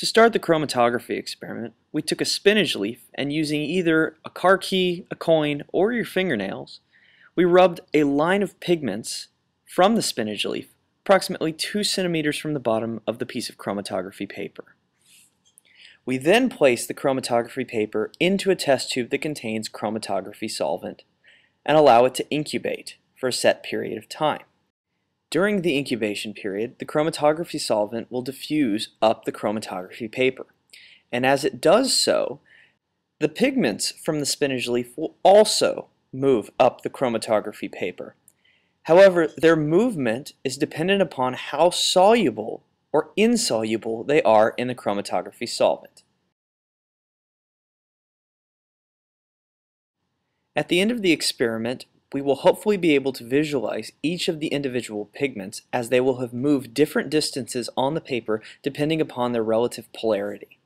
To start the chromatography experiment, we took a spinach leaf and using either a car key, a coin, or your fingernails, we rubbed a line of pigments from the spinach leaf approximately 2 centimeters from the bottom of the piece of chromatography paper. We then place the chromatography paper into a test tube that contains chromatography solvent and allow it to incubate for a set period of time. During the incubation period, the chromatography solvent will diffuse up the chromatography paper. And as it does so, the pigments from the spinach leaf will also move up the chromatography paper. However, their movement is dependent upon how soluble or insoluble they are in the chromatography solvent. At the end of the experiment, we will hopefully be able to visualize each of the individual pigments as they will have moved different distances on the paper depending upon their relative polarity.